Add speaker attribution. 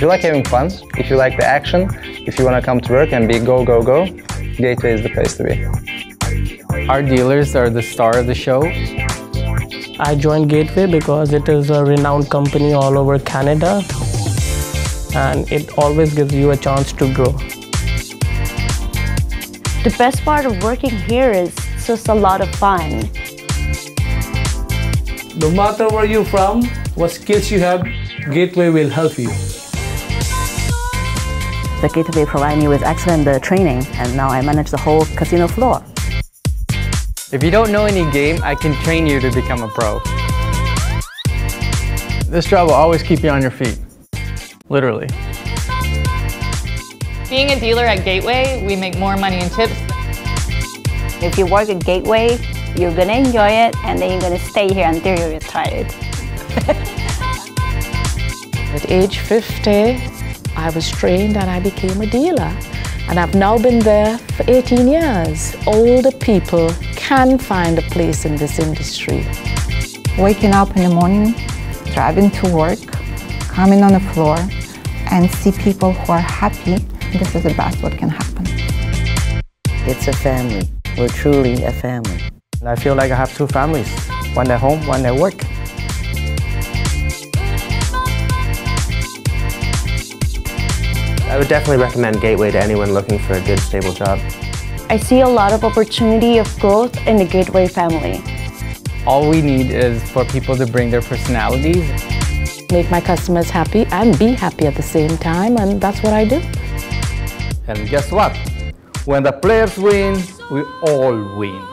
Speaker 1: you like having fun, if you like the action, if you want to come to work and be go, go, go, Gateway is the place to be.
Speaker 2: Our dealers are the star of the show.
Speaker 3: I joined Gateway because it is a renowned company all over Canada and it always gives you a chance to grow.
Speaker 4: The best part of working here is just a lot of fun.
Speaker 5: No matter where you're from, what skills you have, Gateway will help you.
Speaker 6: The Gateway provided me with excellent uh, training and now I manage the whole casino floor.
Speaker 2: If you don't know any game, I can train you to become a pro. This job will always keep you on your feet. Literally.
Speaker 7: Being a dealer at Gateway, we make more money in tips.
Speaker 4: If you work at Gateway, you're gonna enjoy it and then you're gonna stay here until you're retired.
Speaker 8: At age 50, I was trained and I became a dealer. And I've now been there for 18 years. Older people can find a place in this industry.
Speaker 9: Waking up in the morning, driving to work, coming on the floor, and see people who are happy, this is the best what can happen.
Speaker 6: It's a family. We're truly a family.
Speaker 2: I feel like I have two families, one at home, one at work.
Speaker 10: I would definitely recommend Gateway to anyone looking for a good, stable job.
Speaker 4: I see a lot of opportunity of growth in the Gateway family.
Speaker 2: All we need is for people to bring their personalities.
Speaker 8: Make my customers happy and be happy at the same time, and that's what I do.
Speaker 11: And guess what? When the players win, we all win.